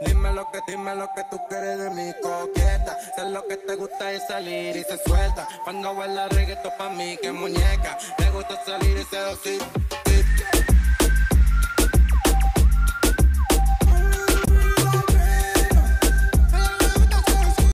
Dime lo que, dime lo que tú quieres de mi coqueta. Sé lo que te gusta es salir y se suelta. Cuando baila reggaeton pa' mí, que muñeca. me gusta salir y seducir.